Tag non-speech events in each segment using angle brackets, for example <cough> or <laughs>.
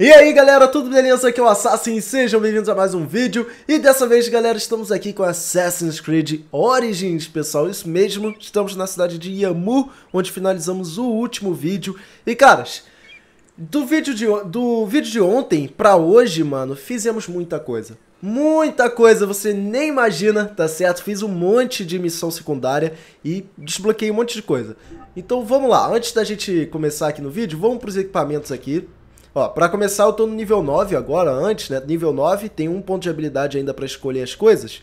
E aí galera, tudo beleza? Aqui é o Assassin, sejam bem-vindos a mais um vídeo. E dessa vez galera, estamos aqui com Assassin's Creed Origins, pessoal. Isso mesmo, estamos na cidade de Yamu Onde finalizamos o último vídeo. E caras, do vídeo de, do vídeo de ontem pra hoje, mano Fizemos muita coisa Muita coisa, você nem imagina, tá certo? Fiz um monte de missão secundária e desbloqueei um monte de coisa Então vamos lá, antes da gente começar aqui no vídeo Vamos pros equipamentos aqui Ó, pra começar eu tô no nível 9 agora, antes, né? Nível 9, tem um ponto de habilidade ainda pra escolher as coisas.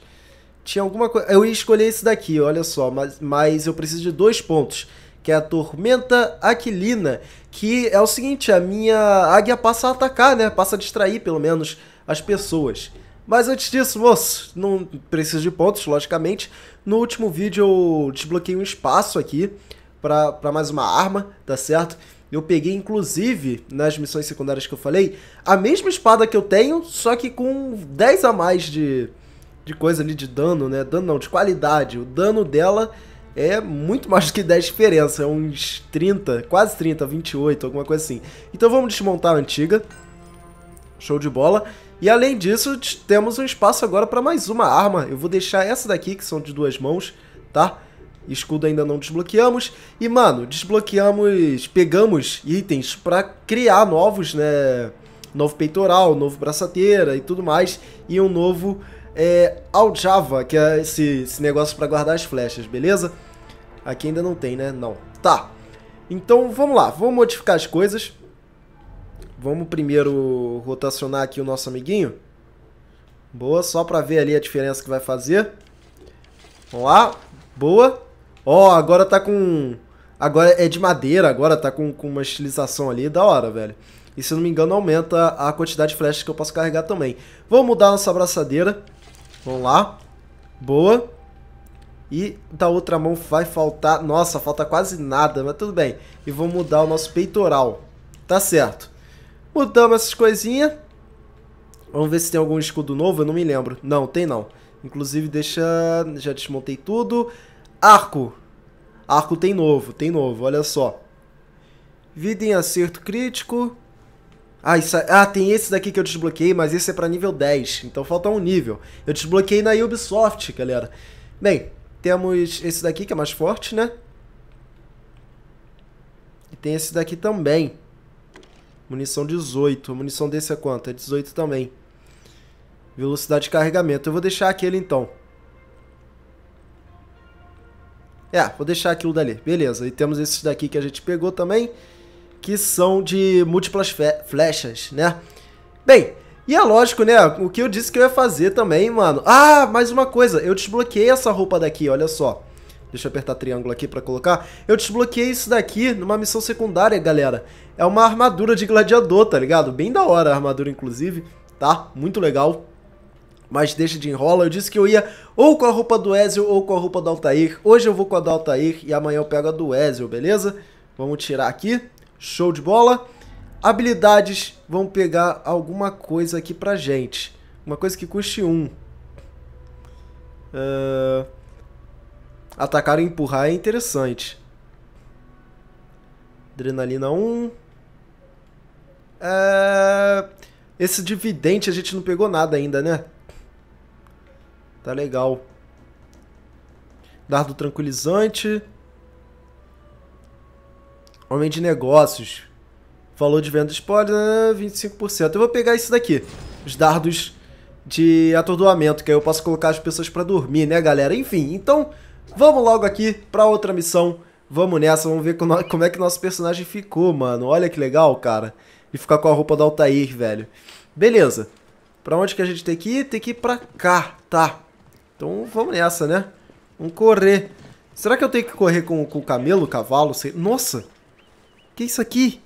Tinha alguma coisa... Eu ia escolher esse daqui, olha só, mas, mas eu preciso de dois pontos. Que é a Tormenta Aquilina, que é o seguinte, a minha águia passa a atacar, né? Passa a distrair, pelo menos, as pessoas. Mas antes disso, moço, não preciso de pontos, logicamente. No último vídeo eu desbloqueei um espaço aqui pra mais uma arma, tá certo? Eu peguei, inclusive, nas missões secundárias que eu falei, a mesma espada que eu tenho, só que com 10 a mais de, de coisa ali de dano, né? Dano não, de qualidade. O dano dela é muito mais do que 10 diferença, é uns 30, quase 30, 28, alguma coisa assim. Então vamos desmontar a antiga. Show de bola. E além disso, temos um espaço agora para mais uma arma. Eu vou deixar essa daqui, que são de duas mãos, tá? Escudo ainda não desbloqueamos. E, mano, desbloqueamos, pegamos itens pra criar novos, né? Novo peitoral, novo braçadeira e tudo mais. E um novo é, aljava, que é esse, esse negócio pra guardar as flechas, beleza? Aqui ainda não tem, né? Não. Tá. Então, vamos lá. Vamos modificar as coisas. Vamos primeiro rotacionar aqui o nosso amiguinho. Boa, só pra ver ali a diferença que vai fazer. Vamos lá. Boa. Ó, oh, agora tá com... Agora é de madeira, agora tá com, com uma estilização ali, da hora, velho. E se não me engano aumenta a quantidade de flechas que eu posso carregar também. Vamos mudar nossa abraçadeira. Vamos lá. Boa. E da outra mão vai faltar... Nossa, falta quase nada, mas tudo bem. E vamos mudar o nosso peitoral. Tá certo. Mudamos essas coisinhas. Vamos ver se tem algum escudo novo, eu não me lembro. Não, tem não. Inclusive, deixa... Já desmontei tudo. Arco. Arco tem novo, tem novo, olha só. Vida em acerto crítico. Ah, isso, ah, tem esse daqui que eu desbloqueei, mas esse é pra nível 10, então falta um nível. Eu desbloqueei na Ubisoft, galera. Bem, temos esse daqui que é mais forte, né? E tem esse daqui também. Munição 18. A munição desse é quanto? É 18 também. Velocidade de carregamento. Eu vou deixar aquele então. É, vou deixar aquilo dali. Beleza. E temos esses daqui que a gente pegou também, que são de múltiplas flechas, né? Bem, e é lógico, né? O que eu disse que eu ia fazer também, mano. Ah, mais uma coisa. Eu desbloqueei essa roupa daqui, olha só. Deixa eu apertar triângulo aqui pra colocar. Eu desbloqueei isso daqui numa missão secundária, galera. É uma armadura de gladiador, tá ligado? Bem da hora a armadura, inclusive, tá? Muito legal. Mas deixa de enrola, eu disse que eu ia ou com a roupa do Ezio ou com a roupa do Altair. Hoje eu vou com a do Altair e amanhã eu pego a do Ezio, beleza? Vamos tirar aqui, show de bola. Habilidades, vamos pegar alguma coisa aqui pra gente. Uma coisa que custe um. Uh... Atacar e empurrar é interessante. Adrenalina 1. É... Esse dividente a gente não pegou nada ainda, né? Tá legal. Dardo tranquilizante. Homem de negócios. Valor de venda spoiler, 25%. Eu vou pegar isso daqui. Os dardos de atordoamento, que aí eu posso colocar as pessoas para dormir, né, galera? Enfim, então vamos logo aqui para outra missão. Vamos nessa, vamos ver como é que nosso personagem ficou, mano. Olha que legal, cara. E ficar com a roupa do Altair, velho. Beleza. Pra onde que a gente tem que ir? Tem que ir pra cá, tá. Então vamos nessa, né? Vamos correr. Será que eu tenho que correr com, com o camelo, cavalo? Sei... Nossa! Que isso aqui?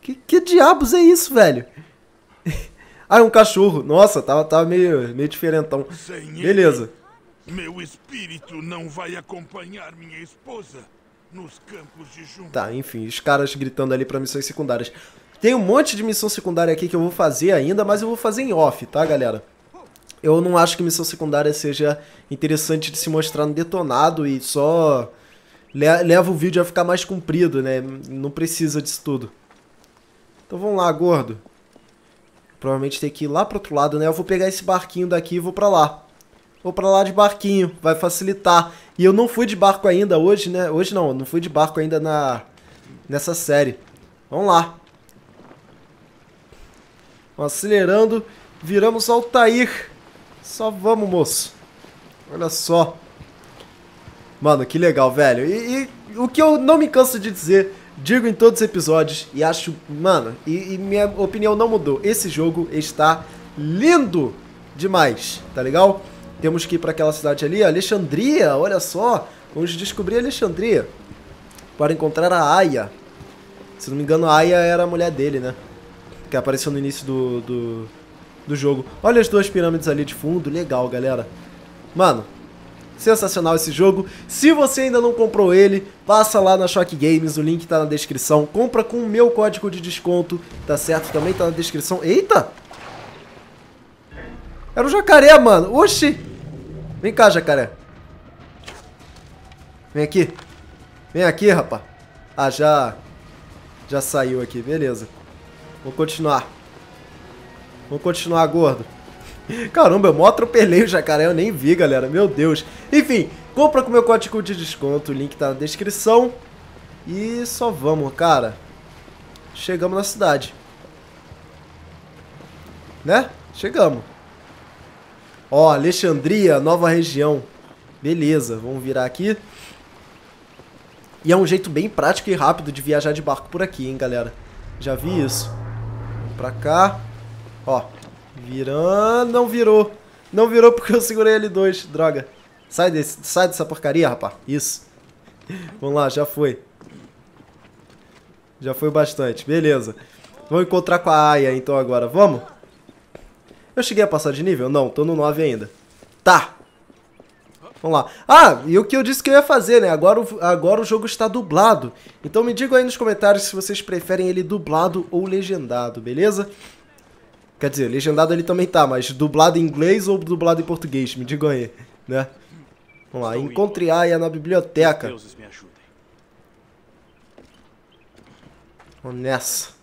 Que, que diabos é isso, velho? <laughs> ah, é um cachorro. Nossa, tava, tava meio, meio diferentão. Beleza. Meu espírito não vai acompanhar minha esposa nos campos de junho. Tá, enfim, os caras gritando ali pra missões secundárias. Tem um monte de missão secundária aqui que eu vou fazer ainda, mas eu vou fazer em off, tá, galera? eu não acho que missão secundária seja interessante de se mostrar no detonado e só le- leva o vídeo a ficar mais comprido, né? Não precisa disso tudo. Então vamos lá, gordo. Provavelmente tem que ir lá pro outro lado, né? Eu vou pegar esse barquinho daqui e vou pra lá. Vou pra lá de barquinho, vai facilitar. E eu não fui de barco ainda hoje, né? Hoje não, não fui de barco ainda na nessa série. Vamos lá. Acelerando, viramos Altair. Só vamos, moço. Olha só. Mano, que legal, velho. E, e o que eu não me canso de dizer, digo em todos os episódios, e acho, mano, e, e minha opinião não mudou. Esse jogo está lindo demais, tá legal? Temos que ir para aquela cidade ali, Alexandria, olha só. Vamos descobrir Alexandria. Para encontrar a Aya. Se não me engano, a Aya era a mulher dele, né? Que apareceu no início do, do, do jogo. Olha as duas pirâmides ali de fundo, legal, galera. Mano, sensacional esse jogo. Se você ainda não comprou ele, passa lá na Shock Games, o link tá na descrição. Compra com o meu código de desconto, tá certo? Também tá na descrição. Eita! Era o jacaré, mano. Oxi! Vem cá, jacaré. Vem aqui. Vem aqui, rapá. Ah, já... Já saiu aqui, beleza. Vou continuar. Vou continuar, gordo. <laughs> Caramba, eu mó atropelei o jacaré, eu nem vi, galera. Meu Deus. Enfim, compra com meu código de desconto, o link tá na descrição. E só vamos, cara. Chegamos na cidade. Né? Chegamos. Ó, Alexandria, nova região. Beleza, vamos virar aqui. E é um jeito bem prático e rápido de viajar de barco por aqui, hein, galera. Já vi isso. Pra cá. Ó, virando. Não virou. Não virou porque eu segurei L2. Droga. Sai, desse, sai dessa porcaria, rapaz. Isso. <laughs> Vamos lá, já foi. Já foi bastante. Beleza. Vamos encontrar com a Aya então agora. Vamos? Eu cheguei a passar de nível? Não, tô no 9 ainda. Tá. Vamos lá. Ah, e o que eu disse que eu ia fazer, né? Agora, o- agora o jogo está dublado. Então me digam aí nos comentários se vocês preferem ele dublado ou legendado, beleza? Quer dizer, legendado ele também tá, mas dublado em inglês ou dublado em português? Me digam aí, né? Vamos lá, encontre Aya na biblioteca. Deuses me ajudem. Vamos nessa.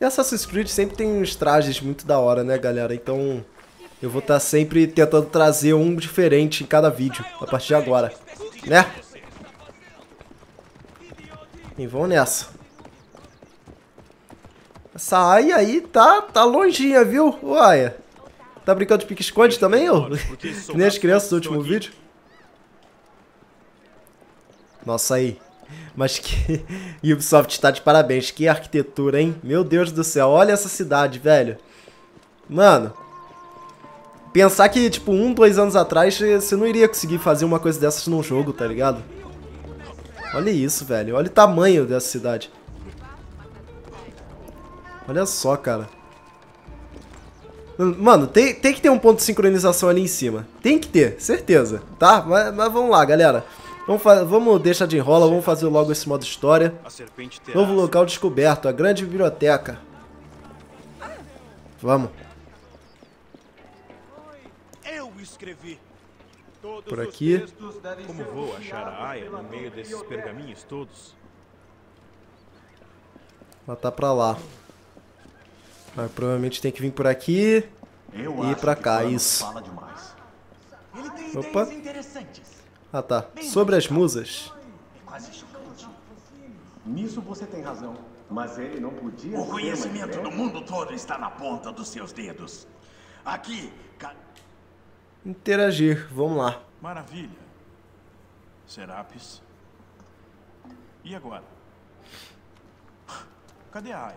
E Assassin's Creed sempre tem uns trajes muito da hora, né, galera? Então eu vou estar sempre tentando trazer um diferente em cada vídeo, a partir de agora, né? E vamos nessa. Essa Aya aí tá, tá longinha, viu? Aya. Tá brincando de pique-esconde também, ô? Que <laughs> nem as crianças do último vídeo. Nossa, aí. Mas que. <laughs> Ubisoft tá de parabéns. Que arquitetura, hein? Meu Deus do céu. Olha essa cidade, velho. Mano. Pensar que, tipo, um, dois anos atrás, você não iria conseguir fazer uma coisa dessas num jogo, tá ligado? Olha isso, velho. Olha o tamanho dessa cidade. Olha só, cara. Mano, tem, tem que ter um ponto de sincronização ali em cima. Tem que ter, certeza, tá? Mas, mas vamos lá, galera. Vamos, vamos deixar de enrola, vamos fazer logo esse modo história. Novo local descoberto, a grande biblioteca. Vamos. Eu escrevi. Todos Por aqui. Como vou achar a Aya no meio desses pergaminhos todos? Ela tá pra lá. Mas provavelmente tem que vir por aqui. Eu E acho pra cá, isso. Fala demais. Ele tem Opa. Ah tá. Sobre as musas. É. Nisso você tem razão. Mas ele não podia O conhecimento do velho. mundo todo está na ponta dos seus dedos. Aqui, ca- Interagir, vamos lá. Maravilha. Serapis. E agora? Cadê a Aya?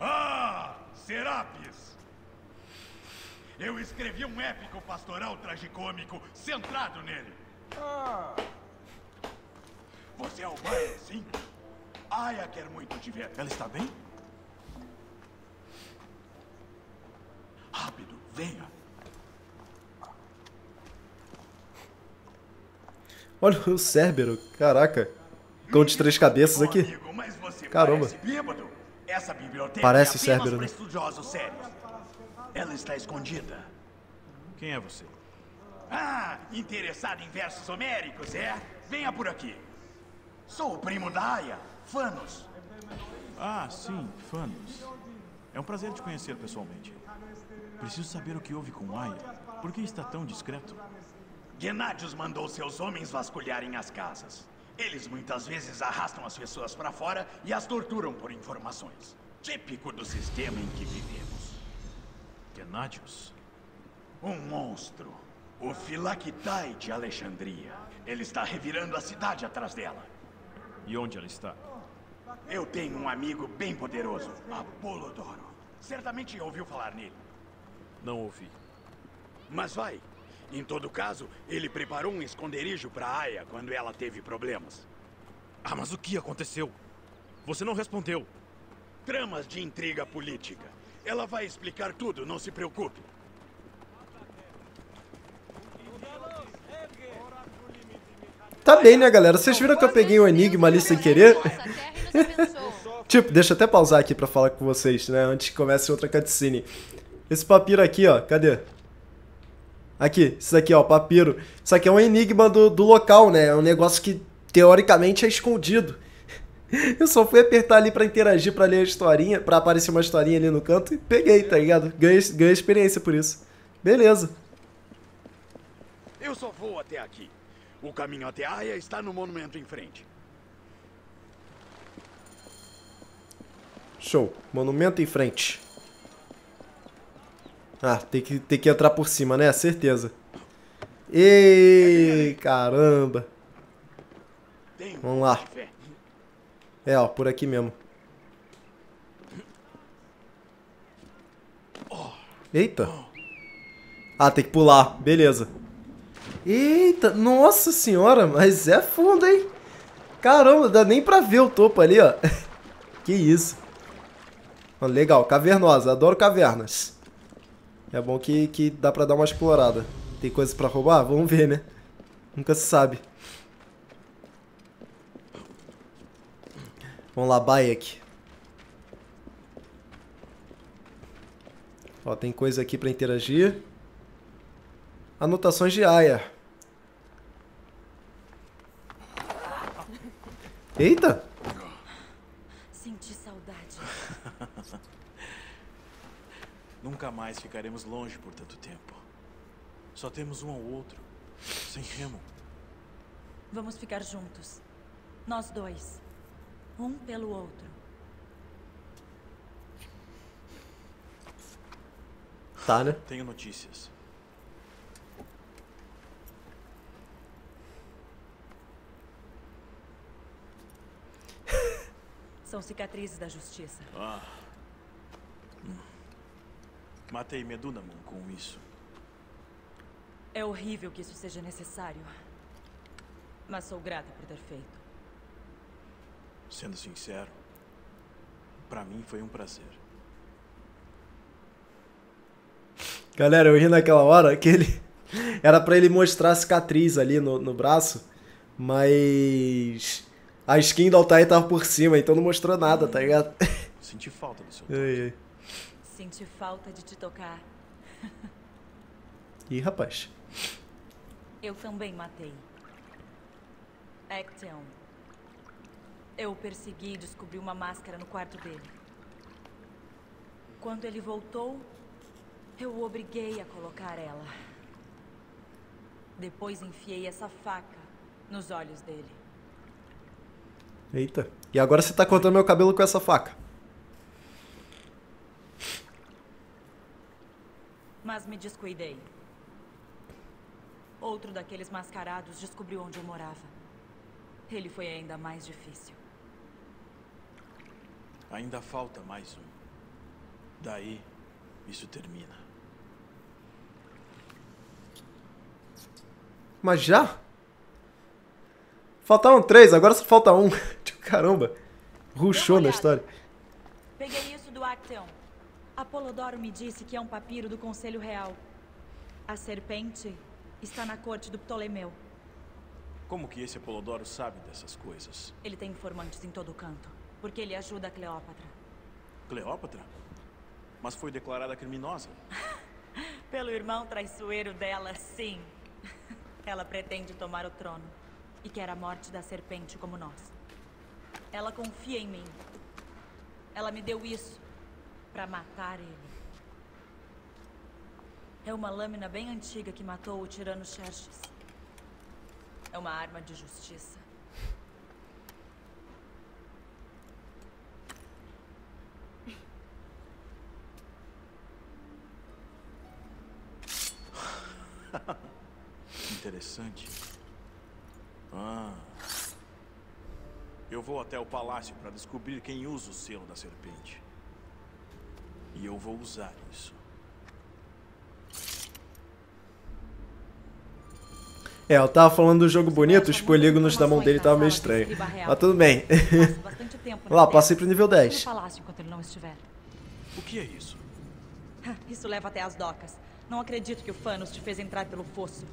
Ah, Serapis! Eu escrevi um épico pastoral tragicômico centrado nele. Você é o pai, sim? Aya quer muito te ver. Ela está bem? Rápido, venha. Olha o Cérbero, caraca. Cão de três cabeças aqui. Caramba. parece. É Cérbero, né? Ela está escondida. Quem é você? Ah, interessado em versos homéricos, é? Venha por aqui. Sou o primo da Aya, Fanos. Ah, sim, Fanos. É um prazer te conhecer pessoalmente. Preciso saber o que houve com Aya. Por que está tão discreto? Gennadius mandou seus homens vasculharem as casas. Eles muitas vezes arrastam as pessoas para fora e as torturam por informações. Típico do sistema em que vivemos. Gennadius? Um monstro. O Filactai de Alexandria. Ele está revirando a cidade atrás dela. E onde ela está? Eu tenho um amigo bem poderoso, Apolodoro. Certamente ouviu falar nele. Não ouvi. Mas vai. Em todo caso, ele preparou um esconderijo para Aya quando ela teve problemas. Ah, mas o que aconteceu? Você não respondeu. Tramas de intriga política. Ela vai explicar tudo, não se preocupe. Tá bem, né, galera? Vocês viram que eu peguei o Enigma ali sem querer? <laughs> Tipo, deixa eu até pausar aqui pra falar com vocês, né? Antes que comece outra cutscene. Esse papiro aqui, ó, cadê? Aqui, isso aqui, ó, papiro. Isso aqui é um enigma do, do local, né? É um negócio que, teoricamente, é escondido. <laughs> Eu só fui apertar ali pra interagir, pra ler a historinha, pra aparecer uma historinha ali no canto e peguei, tá ligado? Ganhei, ganhei experiência por isso. Beleza. Eu só vou até aqui. O caminho até Aya está no monumento em frente. Show. Monumento em frente. Ah, tem que, tem que entrar por cima, né? Certeza. Ei, caramba. Vamos lá. fé. É, ó, por aqui mesmo. Eita. Ah, tem que pular. Beleza. Eita, nossa senhora, mas é fundo, hein? Caramba, dá nem pra ver o topo ali, ó. <laughs> Que isso. Ó, Legal, cavernosa. Adoro cavernas. É bom que, que dá pra dar uma explorada. Tem coisa pra roubar? Vamos ver, né? Nunca se sabe. Vamos lá, Bayek. Ó, tem coisa aqui pra interagir. Anotações de Aya. Eita! Senti saudade. <laughs> Nunca mais ficaremos longe por tanto tempo. Só temos um ao outro. Sem remo. Vamos ficar juntos. Nós dois. Um pelo outro. Tá, né? Tenho notícias. <laughs> São cicatrizes da justiça. Matei Medunamon com isso. É horrível que isso seja necessário. Mas sou grata por ter feito. Sendo sincero, pra mim foi um prazer. Galera, eu ri naquela hora que ele. <laughs> Era pra ele mostrar a cicatriz ali no, no braço, mas. A skin do Altair tava por cima, então não mostrou nada, tá ligado? <laughs> Senti falta do seu. Senti falta de te tocar. Ih, rapaz. Eu também matei. Acteon. Eu o persegui e descobri uma máscara no quarto dele. Quando ele voltou, eu o obriguei a colocar ela. Depois enfiei essa faca nos olhos dele. Eita. E agora você tá cortando meu cabelo com essa faca. Mas me descuidei. Outro daqueles mascarados descobriu onde eu morava. Ele foi ainda mais difícil. Ainda falta mais um. Daí, isso termina. Mas já? Faltavam três, agora só falta um. <laughs> Caramba. Ruxou na história. Peguei isso do Acteon. Apolodoro me disse que é um papiro do Conselho Real. A serpente está na corte do Ptolemeu. Como que esse Apolodoro sabe dessas coisas? Ele tem informantes em todo canto, porque ele ajuda a Cleópatra. Cleópatra? Mas foi declarada criminosa. <laughs> Pelo irmão traiçoeiro dela, sim. Ela pretende tomar o trono e quer a morte da serpente como nós. Ela confia em mim. Ela me deu isso para matar ele. É uma lâmina bem antiga que matou o tirano Xerxes. É uma arma de justiça. <laughs> Interessante. Ah. Eu vou até o palácio para descobrir quem usa o selo da serpente. E eu vou usar isso. É, eu tava falando do jogo bonito, os polígonos da mão dele estavam meio estranhos. Mas tudo bem. <laughs> Lá, passei pro nível Fique 10. no palácio enquanto ele não estiver. O que é isso? Isso leva até as docas. Não acredito que o Fanos te fez entrar pelo fosso.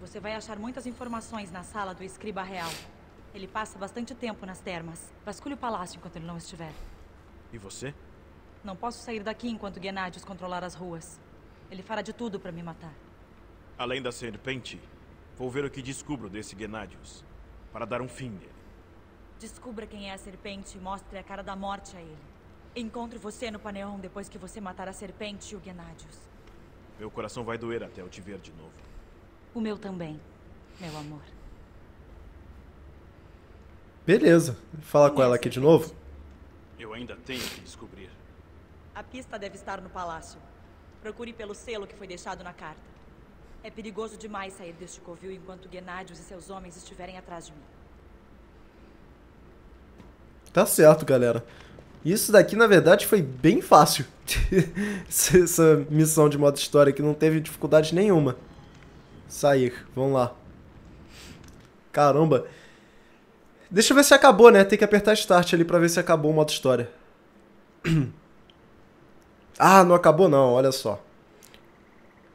Você vai achar muitas informações na sala do escriba real. Ele passa bastante tempo nas termas. Vasculhe o palácio enquanto ele não estiver. E você? Não posso sair daqui enquanto Gennadius controlar as ruas. Ele fará de tudo para me matar. Além da serpente, vou ver o que descubro desse Gennadius. Para dar um fim nele. Descubra quem é a serpente e mostre a cara da morte a ele. Encontre você no Paneon depois que você matar a serpente e o Gennadius. Meu coração vai doer até eu te ver de novo. O meu também, meu amor. Beleza. Fala com ela aqui de novo. Eu ainda tenho que descobrir. A pista deve estar no palácio. Procure pelo selo que foi deixado na carta. É perigoso demais sair deste covil enquanto Gennadius e seus homens estiverem atrás de mim. Tá certo, galera. Isso daqui, na verdade, foi bem fácil. <laughs> Essa missão de modo história que não teve dificuldade nenhuma. Sair, vamos lá. Caramba. Deixa eu ver se acabou, né? Tem que apertar Start ali pra ver se acabou o modo história. <clears throat> Ah, não acabou não, olha só.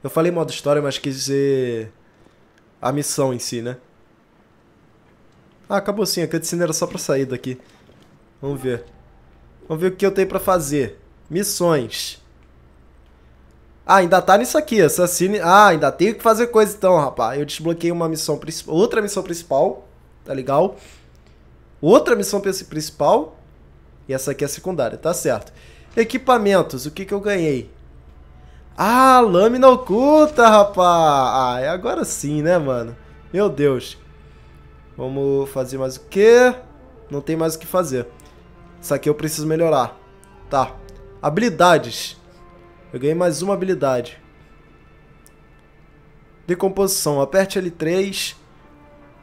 Eu falei modo história, mas quis dizer a missão em si, né? Ah, acabou sim, a cutscene era só pra sair daqui. Vamos ver. Vamos ver o que eu tenho pra fazer. Missões. Ah, ainda tá nisso aqui, assassine... Ah, ainda tenho que fazer coisa então, rapaz. Eu desbloqueei uma missão principal, outra missão principal, tá legal? Outra missão princi- principal e essa aqui é secundária, tá certo. Equipamentos, o que que eu ganhei? Ah, lâmina oculta, rapaz. Ah, é agora sim, né, mano? Meu Deus. Vamos fazer mais o quê? Não tem mais o que fazer. Isso aqui eu preciso melhorar. Tá. Habilidades. Eu ganhei mais uma habilidade. Decomposição. Aperte L3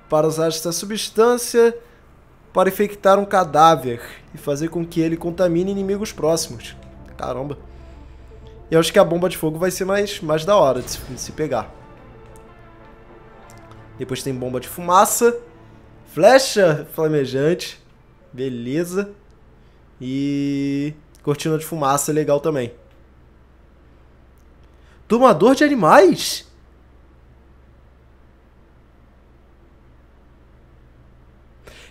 para usar esta substância para infectar um cadáver e fazer com que ele contamine inimigos próximos. Caramba. E acho que a bomba de fogo vai ser mais, mais da hora de se, de se pegar. Depois tem bomba de fumaça. Flecha flamejante. Beleza. E cortina de fumaça legal também. Domador de animais?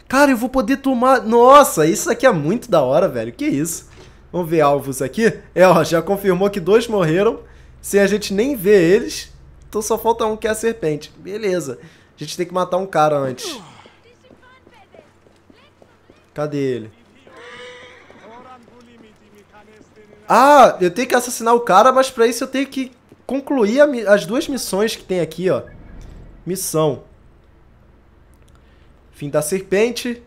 Cara, eu vou poder tomar. Nossa, isso aqui é muito da hora, velho. Que isso? Vamos ver alvos aqui. É, ó, já confirmou que dois morreram. Sem a gente nem ver eles. Então só falta um que é a serpente. Beleza. A gente tem que matar um cara antes. Cadê ele? Ah, eu tenho que assassinar o cara, mas pra isso eu tenho que concluir as duas missões que tem aqui, ó. Missão. Fim da serpente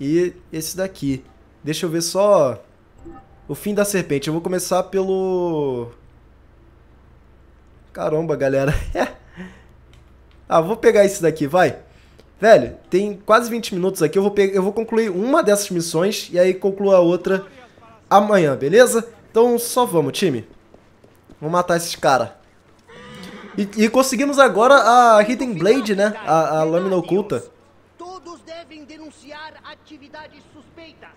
e esse daqui. Deixa eu ver só o fim da serpente. Eu vou começar pelo Caramba, galera. <laughs> ah, vou pegar esse daqui, vai. Velho, tem quase 20 minutos aqui. Eu vou, pe- eu vou concluir uma dessas missões e aí concluo a outra amanhã, beleza? Então só vamos, time. Vamos matar esses caras. E, e conseguimos agora a Hidden Blade, né? A, a lâmina oculta. Todos devem denunciar atividades suspeitas.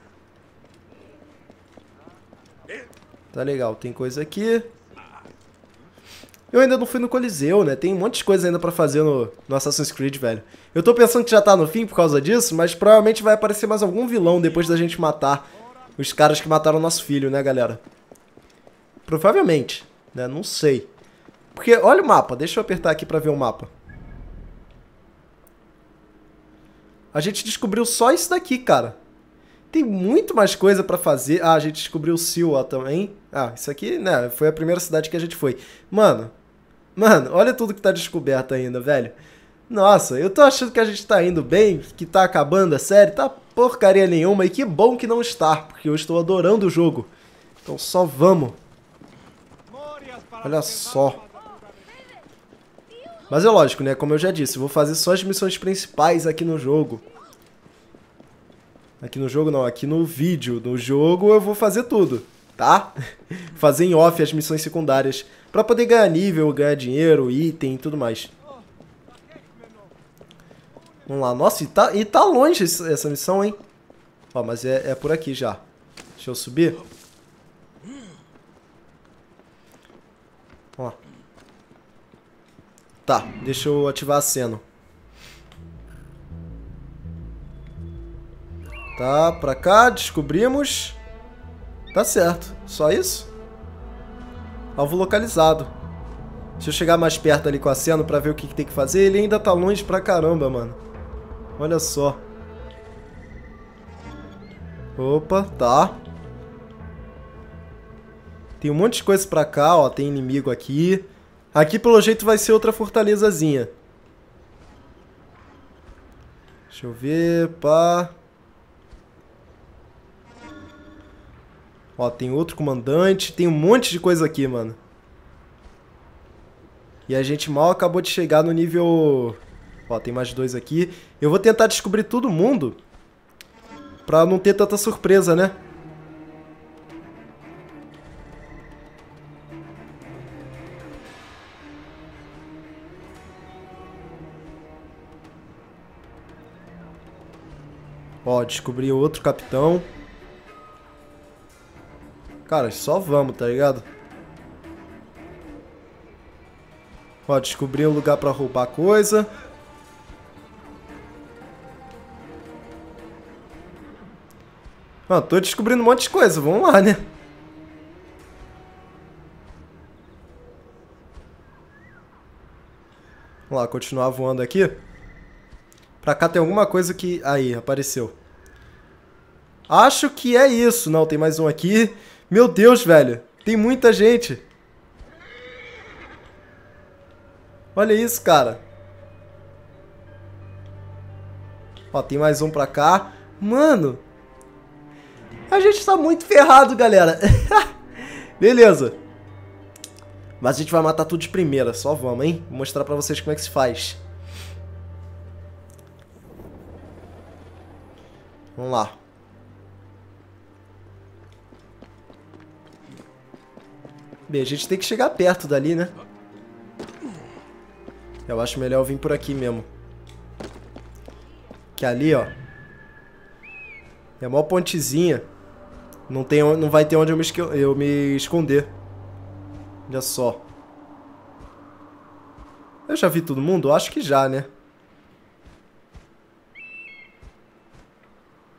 Tá legal, tem coisa aqui. Eu ainda não fui no Coliseu, né? Tem um monte de coisa ainda pra fazer no, no Assassin's Creed, velho. Eu tô pensando que já tá no fim por causa disso, mas provavelmente vai aparecer mais algum vilão depois da gente matar os caras que mataram nosso filho, né, galera? Provavelmente, né? Não sei. Porque, olha o mapa, deixa eu apertar aqui pra ver o mapa. A gente descobriu só isso daqui, cara. Tem muito mais coisa pra fazer. Ah, a gente descobriu o Siwa também. Ah, isso aqui, né, foi a primeira cidade que a gente foi. Mano, mano, olha tudo que tá descoberto ainda, velho. Nossa, eu tô achando que a gente tá indo bem, que tá acabando a série, tá porcaria nenhuma, e que bom que não está, porque eu estou adorando o jogo. Então só vamos. Olha só. Mas é lógico, né? Como eu já disse, eu vou fazer só as missões principais aqui no jogo. Aqui no jogo não, aqui no vídeo. No jogo eu vou fazer tudo, tá? <laughs> fazer em off as missões secundárias. Pra poder ganhar nível, ganhar dinheiro, item e tudo mais. Vamos lá. Nossa, e tá, e tá longe essa missão, hein? Ó, mas é, é por aqui já. Deixa eu subir. Tá, deixa eu ativar a cena. Tá, pra cá, descobrimos. Tá certo, só isso? Alvo localizado. Deixa eu chegar mais perto ali com a cena pra ver o que, que tem que fazer. Ele ainda tá longe pra caramba, mano. Olha só. Opa, tá. Tem um monte de coisa pra cá, ó. Tem inimigo aqui. Aqui, pelo jeito, vai ser outra fortalezazinha. Deixa eu ver, pá. Ó, tem outro comandante. Tem um monte de coisa aqui, mano. E a gente mal acabou de chegar no nível... Ó, tem mais dois aqui. Eu vou tentar descobrir todo mundo. Pra não ter tanta surpresa, né? Ó, descobri outro capitão. Cara, só vamos, tá ligado? Ó, descobri um lugar pra roubar coisa. Ó, tô descobrindo um monte de coisa. Vamos lá, né? Vamos lá, continuar voando aqui. Pra cá tem alguma coisa que... Aí, apareceu. Acho que é isso. Não, tem mais um aqui. Meu Deus, velho. Tem muita gente. Olha isso, cara. Ó, tem mais um pra cá. Mano. A gente tá muito ferrado, galera. <laughs> Beleza. Mas a gente vai matar tudo de primeira. Só vamos, hein? Vou mostrar pra vocês como é que se faz. Vamos lá. Bem, a gente tem que chegar perto dali, né? Eu acho melhor eu vir por aqui mesmo. Que ali, ó. É uma pontezinha. Não, tem, não vai ter onde eu me, eu me esconder. Olha só. Eu já vi todo mundo? Acho que já, né?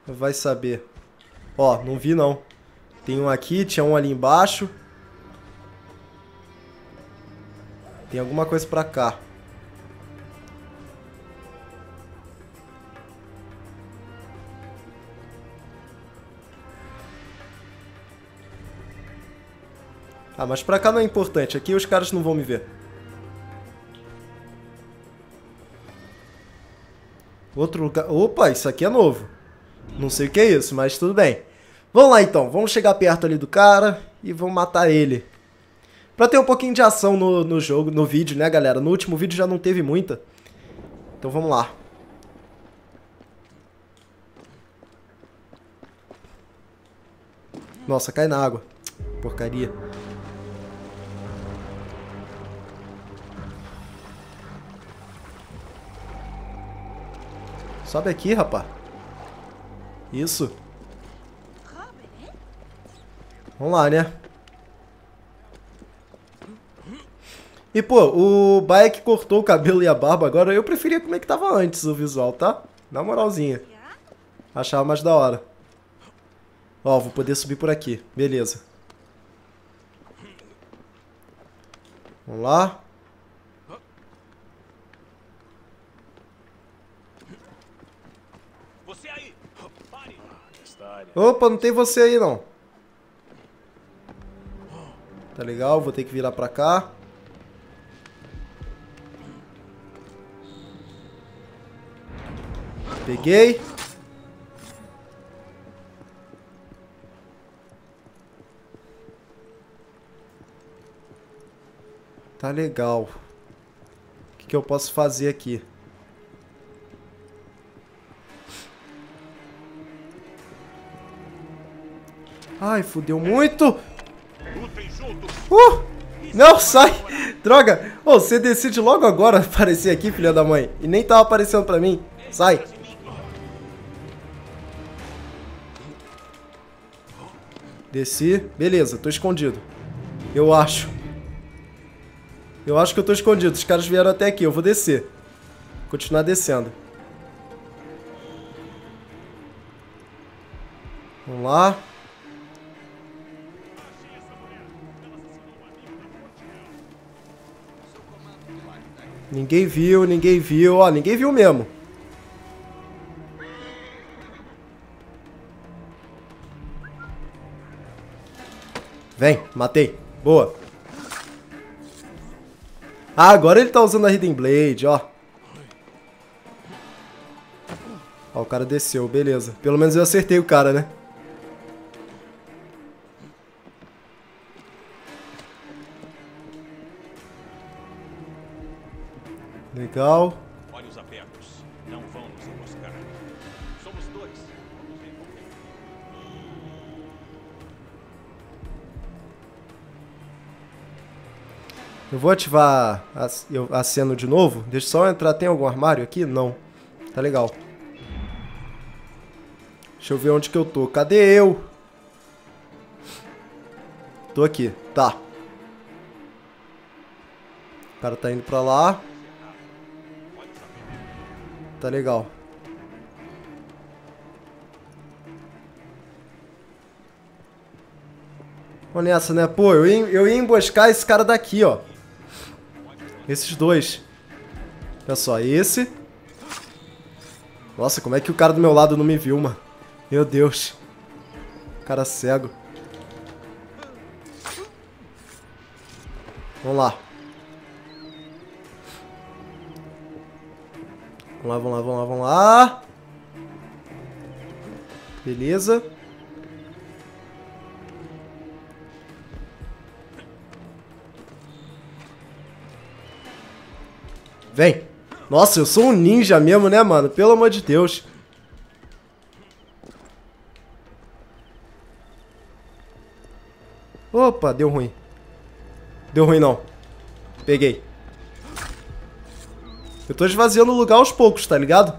Vai saber. Ó, não vi não. Tem um aqui, tinha um ali embaixo. Tem alguma coisa pra cá. Ah, mas pra cá não é importante. Aqui os caras não vão me ver. Outro lugar... Opa, isso aqui é novo. Não sei o que é isso, mas tudo bem. Vamos lá então, vamos chegar perto ali do cara e vamos matar ele. Pra ter um pouquinho de ação no, no jogo, no vídeo, né galera? No último vídeo já não teve muita. Então vamos lá. Nossa, cai na água. Porcaria. Sobe aqui, rapá. Isso. Vamos lá, né? E, pô, o Baek cortou o cabelo e a barba agora. Eu preferia como é que tava antes o visual, tá? Na moralzinha. Achava mais da hora. Ó, vou poder subir por aqui. Beleza. Vamos lá. Você aí! Pare! Nesta área. Opa, não tem você aí, não. Tá legal, vou ter que virar pra cá. Peguei. Tá legal. O que, que eu posso fazer aqui? Ai, fudeu muito. Uh! Não, sai! Droga! Ô, você decide logo agora <laughs> aparecer aqui, filha da mãe. E nem tava aparecendo pra mim. Sai! Desci. Beleza, tô escondido. Eu acho. Eu acho que eu tô escondido. Os caras vieram até aqui. Eu vou descer. Continuar descendo. Vamos lá. Ninguém viu, ninguém viu. Ó, ninguém viu mesmo. Vem, matei. Boa. Ah, agora ele tá usando a Hidden Blade, ó. Ó, o cara desceu, beleza. Pelo menos eu acertei o cara, né? Legal. Eu vou ativar eu aceno de novo. Deixa eu só entrar. Tem algum armário aqui? Não. Tá legal. Deixa eu ver onde que eu tô. Cadê eu? Tô aqui. Tá. O cara tá indo pra lá. Tá legal. Vamos nessa, né? Pô, eu ia, eu ia emboscar esse cara daqui, ó. Esses dois. Olha só, esse. Nossa, como é que o cara do meu lado não me viu, mano? Meu Deus. Cara cego. Vamos lá. Vamos lá, vamos lá, vamos lá, vamos lá. Beleza. Vem. Nossa, eu sou um ninja mesmo, né, mano? Pelo amor de Deus. Opa, deu ruim. Deu ruim não. Peguei. Eu tô esvaziando o lugar aos poucos, tá ligado?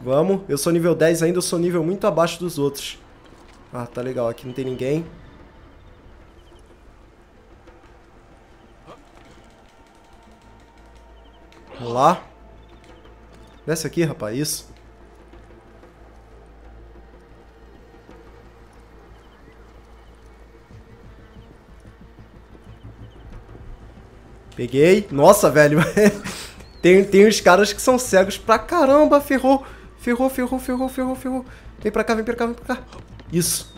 Vamos. Eu sou nível 10 ainda, eu sou nível muito abaixo dos outros. Ah, tá legal. Aqui não tem ninguém. Lá. Desce aqui, rapaz. Isso. Peguei. Nossa, velho. <laughs> tem, tem uns caras que são cegos pra caramba. Ferrou. Ferrou, ferrou, ferrou, ferrou, ferrou. Vem pra cá, vem pra cá, vem pra cá. Isso.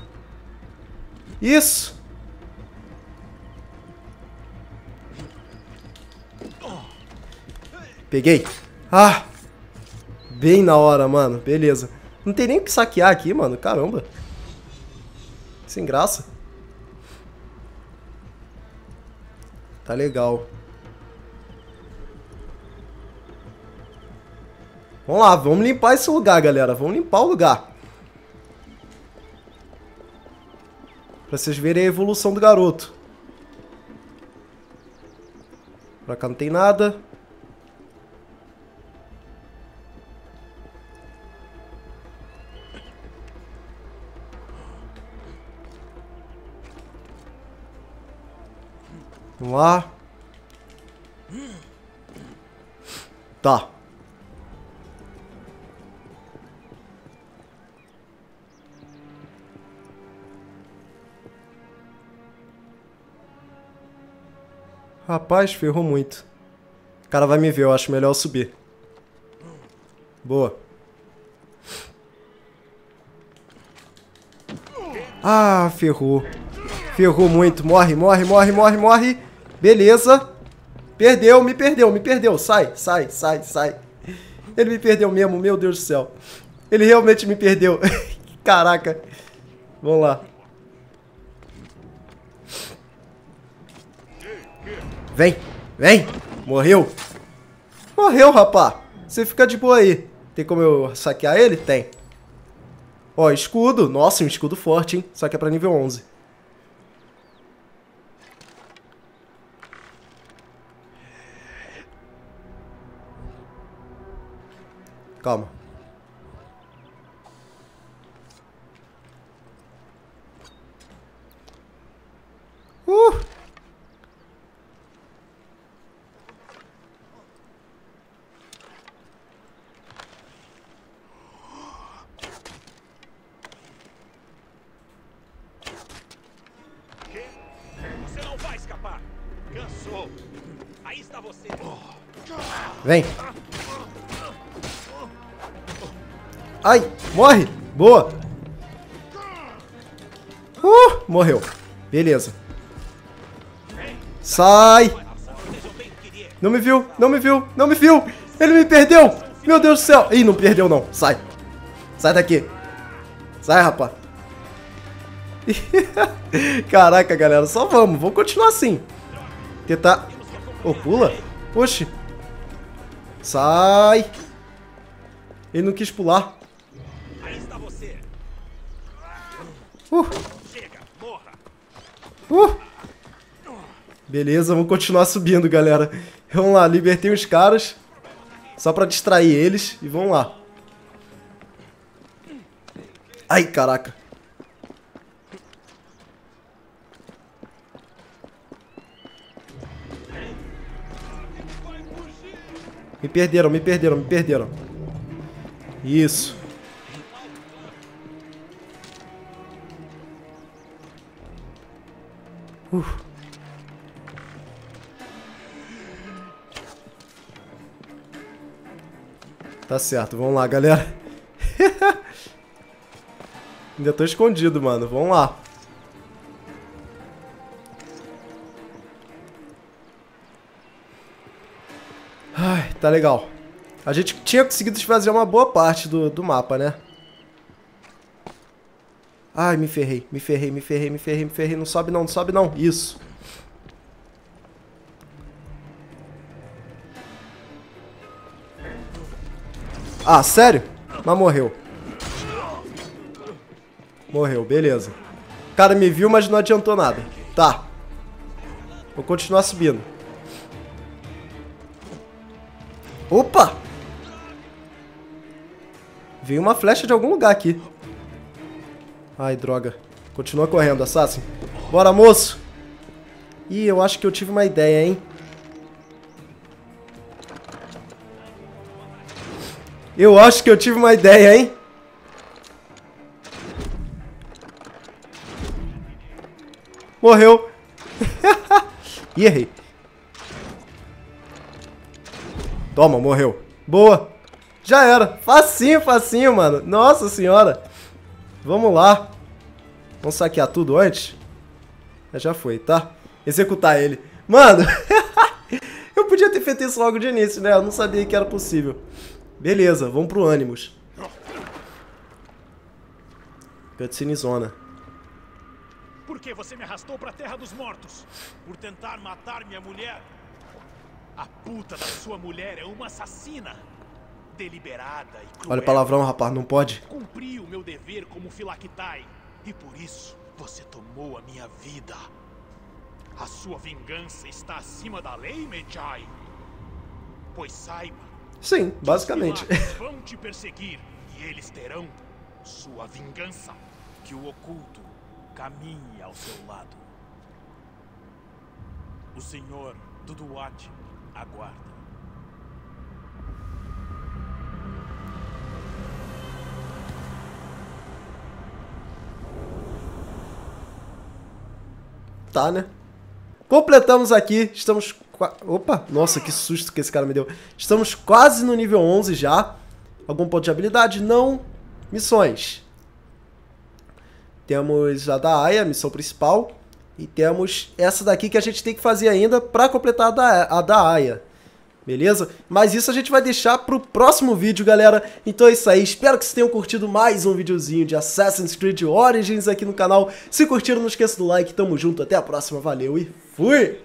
Isso. Peguei. Ah. Bem na hora, mano. Beleza. Não tem nem o que saquear aqui, mano. Caramba. Sem graça. Tá legal. Vamos lá, vamos limpar esse lugar, galera. Vamos limpar o lugar. Pra vocês verem a evolução do garoto. Pra cá não tem nada. Vamos lá. Tá. Rapaz, ferrou muito. O cara vai me ver, eu acho melhor eu subir. Boa. Ah, ferrou. Ferrou muito. Morre, morre, morre, morre, morre. Beleza. Perdeu, me perdeu, me perdeu. Sai, sai, sai, sai. Ele me perdeu mesmo, meu Deus do céu. Ele realmente me perdeu. <laughs> Caraca. Vamos lá. Vem, vem. Morreu. Morreu, rapá. Você fica de boa aí. Tem como eu saquear ele? Tem. Ó, escudo. Nossa, um escudo forte, hein? Só que é pra nível 11. Calma. Uh! Você não vai escapar. Cansou. Aí está você. Vem. Ai, morre. Boa. Uh, morreu. Beleza. Sai. Não me viu, não me viu, não me viu. Ele me perdeu. Meu Deus do céu. Ih, não perdeu não. Sai. Sai daqui. Sai, rapaz. <laughs> Caraca, galera. Só vamos. Vamos continuar assim. Tentar... Ô, pula. Oxi. Sai. Ele não quis pular. Uh. Uh! Beleza, vamos continuar subindo, galera. Vamos lá, libertei os caras. Só pra distrair eles. E vamos lá. Ai, caraca. Me perderam, me perderam, me perderam. Isso. Uh. Tá certo, vamos lá, galera. <laughs> Ainda tô escondido, mano. Vamos lá. Ai, tá legal. A gente tinha conseguido fazer uma boa parte do, do mapa, né? Ai, me ferrei, me ferrei, me ferrei, me ferrei, me ferrei. Não sobe não, não sobe não. Isso. Ah, sério? Mas morreu. Morreu, beleza. O cara me viu, mas não adiantou nada. Tá. Vou continuar subindo. Opa! Veio uma flecha de algum lugar aqui. Ai, droga. Continua correndo, Assassin. Bora, moço! Ih, eu acho que eu tive uma ideia, hein? Eu acho que eu tive uma ideia, hein? Morreu. <laughs> Ih, errei. Toma, morreu. Boa. Já era. Facinho, facinho, mano. Nossa senhora. Vamos lá. Vamos saquear tudo antes? Já foi, tá? Executar ele. Mano, <laughs> eu podia ter feito isso logo de início, né? Eu não sabia que era possível. Beleza, vamos pro Animus. Cutscene zona. Por que você me arrastou pra Terra dos Mortos? Por tentar matar minha mulher. A puta da sua mulher é uma assassina. Deliberada e cruel. Olha palavrão, rapaz, não pode. Cumpri o meu dever como Filactai. E por isso, você tomou a minha vida. A sua vingança está acima da lei, Medjai? Pois saiba, Sim, basicamente. <laughs> vão te perseguir e eles terão sua vingança. Que o oculto caminhe ao seu lado. O senhor Duduat aguarda. Tá, né? Completamos aqui, estamos... Opa, nossa, que susto que esse cara me deu. Estamos quase no nível 11 já. Algum ponto de habilidade? Não. Missões. Temos a da Aya, missão principal. E temos essa daqui que a gente tem que fazer ainda para completar a da, a da Aya. Beleza? Mas isso a gente vai deixar pro próximo vídeo, galera. Então é isso aí. Espero que vocês tenham curtido mais um videozinho de Assassin's Creed Origins aqui no canal. Se curtiram, não esqueça do like. Tamo junto. Até a próxima. Valeu e fui!